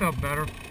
That better.